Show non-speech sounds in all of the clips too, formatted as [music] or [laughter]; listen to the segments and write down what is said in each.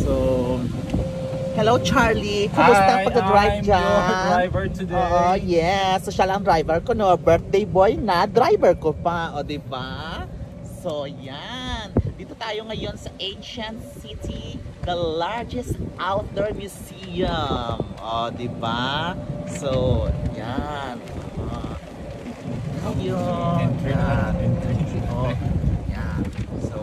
So, hello Charlie. Kumusta ang pag-drive I'm dyan? your driver today. Oo, yes. So, siya lang ang driver ko, no? Birthday boy na. Driver ko pa. O, di ba? So, yan. Dito tayo ngayon sa Ancient City, the largest outdoor museum. O, di ba? So, yan. Uh. Entry na Yan. Yan. So,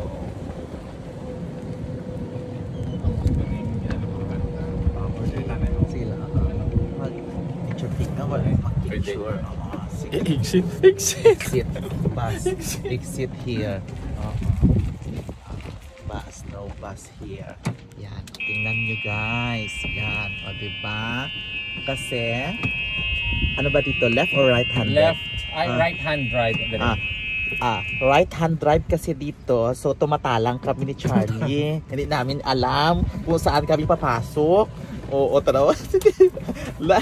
sila. Mag-picture pic ka. Mag-picture. Oo, sige. [laughs] Exit, exit. exit. Bus. Exit. Here. Bus no bus here. Yan. Tingnan nyo guys. Yan. O diba? Kasi ano ba dito? Left or right hand? Left, ay, Ah. right hand drive. ah Ah, right hand drive kasi dito. So tumatalang kami ni Charlie. [laughs] Hindi namin alam kung saan kami papasok. Oo, tarawa. [laughs] Sige. La,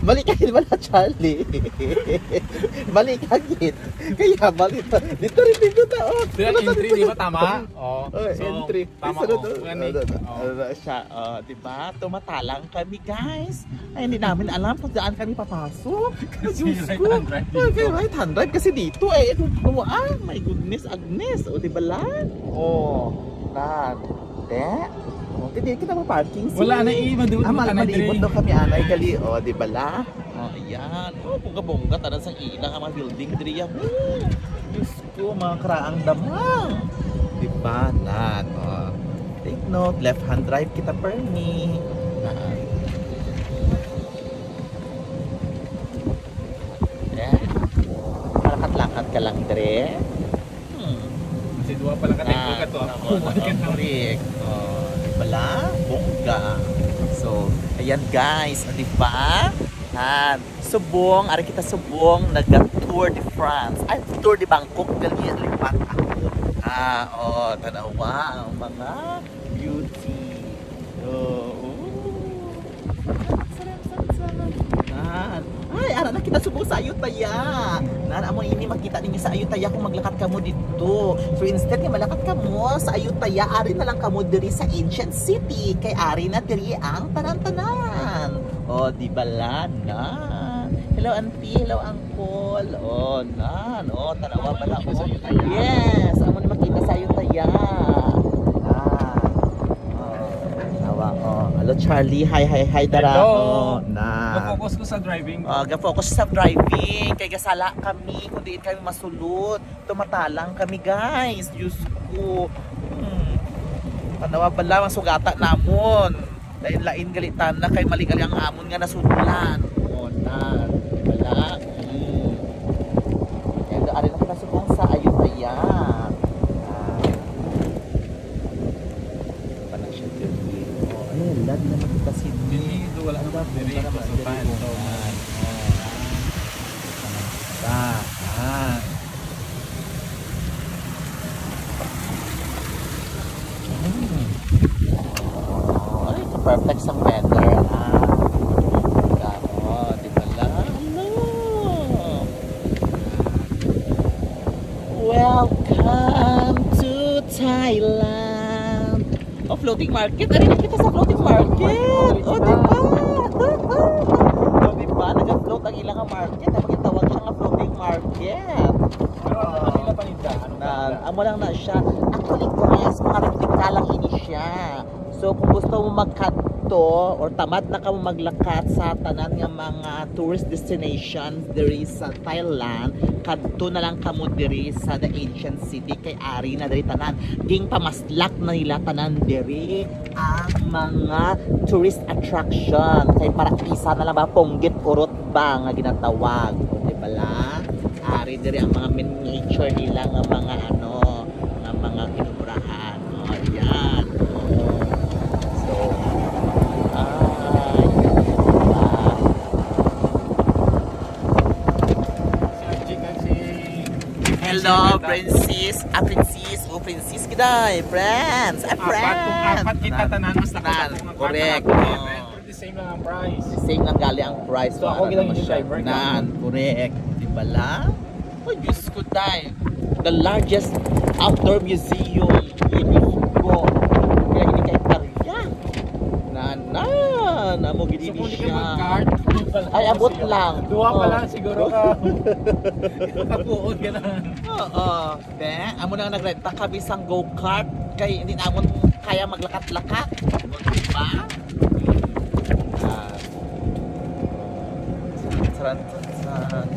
mali ka rin wala, Charlie. [laughs] mali ka git. Kaya mali pa. Dito rin dito ta. Oh, to, entry, dito? di ba tama? Oo. Oh, entry. Tama ko. oh. Oo. ano siya, oh, di ba? Tumatalang kami, guys. Ay, hindi namin alam kung saan kami papasok. [laughs] Kasi Diyos right ko. hand drive dito. Okay, right hand drive kasi dito eh. Ah, my goodness, Agnes. O, di ba lang? Oh, nan. De. Oh, hindi kita parking Wala na madud Ah, mo ka na malibot dire. daw kami anay gali. O, di ba la? Oh, ayan. Oh, bongga-bongga tanan sang ilang ang mga building diri ya. Hmm. Diyos ko, mga karaang damang. Di ba? Nan. Oh. Take note, left hand drive kita permi. Nan. Yeah. Lakat-lakat ka lang dire. Hmm. Kasi dua pala ka tayo ka to. Kumain ka na. Correct. Oh, pala? Bongga. So, ayan guys, di ba? Han, subong, ari kita subong, nag-tour de France. Ay, tour de Bangkok, gali lipat ako. Ah, oh, tanawa ang mga beauty. Oh. Sarap, sarap. Ay, ara na kita subong sa Ayutthaya. Nan, amo ini makita ninyo sa Ayutthaya kung maglakat kamo dito. So instead nga malakat kamo sa Ayutthaya, ari na lang kamo diri sa Ancient City. Kay ari na diri ang tanan-tanan. Oh, di ba la? Nan. Hello auntie, hello uncle. Oh, nan. Oh, tanawa pala. Oh. Yes, amo ni makita sa Ayutthaya. Nan. Oh, tanawa. Oh, hello Charlie. Hi, hi, hi dara. Hello. Oh, nan. Focus ko sa driving. Uh, ga-focus sa driving, kay gasala kami, kung diin kami masulot. Tumatalang kami guys, Diyos ko. Hmm. Panawa pala, masugata namon. Dahil lain galitan na kay maligali ang amon nga nasudulan. O na, wala. Hmm. Yan, doon rin ako nasubong sa Ayutthaya. Ah. Pa na siya dito. Oh, ay, lad na makita si Dito wala na ba? Diri ko sa pan. So, Ah, ah. Mm. Perfect sa weather. Ah. Gano, di ba lang? Hello. Welcome to Thailand. Oh, floating market. Ano na kita sa floating market? Oh, di ba? oh, di ba? Nag-float ang ilang market. Ang magitawag siya nga floating market. Pero ano na nila paninda? Ano lang na siya. Actually, guys, mga reptile lang ini siya. So, kung gusto mo magkanto or tamad na ka maglakat sa tanan nga mga tourist destinations diri sa Thailand, kadto na lang kamo diri sa the ancient city kay ari na diri tanan. Ding pamaslak na nila tanan diri ang mga tourist attraction kay para isa na lang ba ponggit urot ba nga ginatawag, di ba? Ari diri ang mga miniature nila nga mga ano, nga mga kinumurahan. Oh, yan. Oh. So, ay, ah, Si Chicken si... Hello, Princess. Ah, Princess. Oh, Princess kiday. Friends. Ah, friends. kung apat kita tanan, mas nakita correct. The same lang ang price. Same lang gali ang price. So, ako gilang yung driver. Nan, correct. Di ba lang? Oh, Diyos ko, day. the largest outdoor museum in Mexico. Kaya hindi kay Paria. Na na, na mo gini So ka siya. mag-cart, Ay, abot lang. Duha pa Oh. lang siguro ka. [laughs] Kapuon ka na. Oo. Be, amo na nagrenta kami sang go-kart kay hindi namon kaya maglakat-lakat. Diba? Ah. Saran, saran.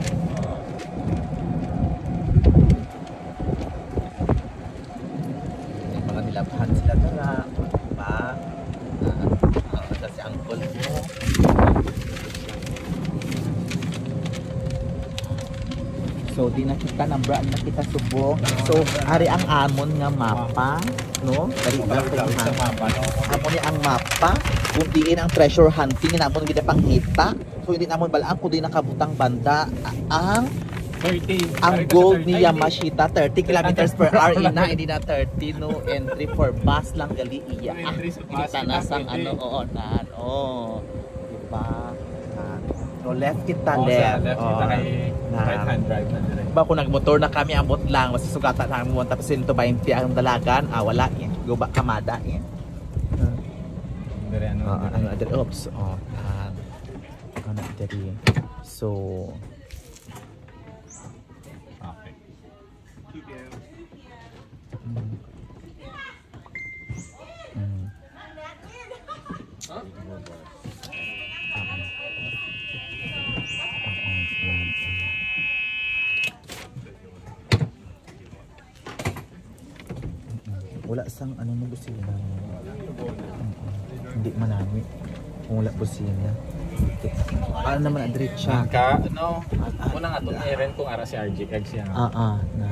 Yung mga nilabhan sila tara. Diba? Ah, ah, kasi uncle mo. Di na kita nambra na kita subong. So ari ang amon nga mapa, no? Dari pa Sa mapa? Amon ni ang mapa, kung diin ang treasure hunting namon gid panghita. So hindi namon balaan kung di nakabutang banda ang 30. ang goal 30. ni Yamashita 30 kilometers per hour ina [laughs] hindi na 30 no entry for bus lang gali iya. Bus, Kita na sang ano oo nan. Oh. Diba? No left kita sa left. left Oh. kita kay Na- right hand drive na direct. Ba kung nagmotor na kami abot lang mas sugatan na mo tapos 120 ang dalagan ah wala eh guba kamada eh Dire ano. Dire. ano other oops oh ah ano diri so Okay. mm, Wala sang ano na busina. Hindi manami. Kung wala busina. Okay. Ano naman ang diretsa? Ka, no, muna nga itong eren kung ara si RG Egg siya. Ah, ah, na.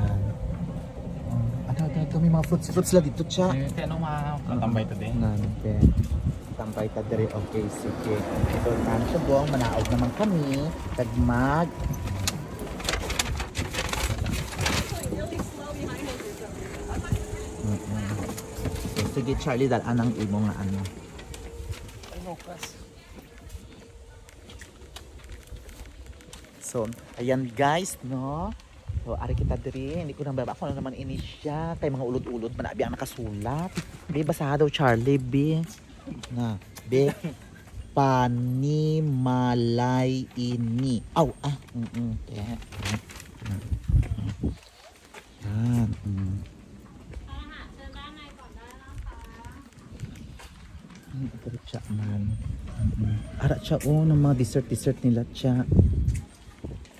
Ano, ano, kami mga fruits, fruits lang dito, cha. Eh, kaya ano makatambay to din. Pe. Tambay ka diri, okay, sige. So, tan sa buong, manaog naman kami. Tagmag. Sige, Charlie, dalaan ang imo nga ano. So, ayan guys, no? So, ari kita diri, hindi ko nang baba ko na naman ini siya. Kay mga ulod-ulod, manabi ang nakasulat. Be, basaha daw Charlie, be. Na, be. [laughs] Panimalay ini. Aw, ah. Mm -mm. Yeah. Mm, mm. Yan. Mm. Rin siya man. Ara siya, oh, ng mga dessert-dessert nila siya.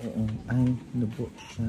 Oo, ay, nubo siya.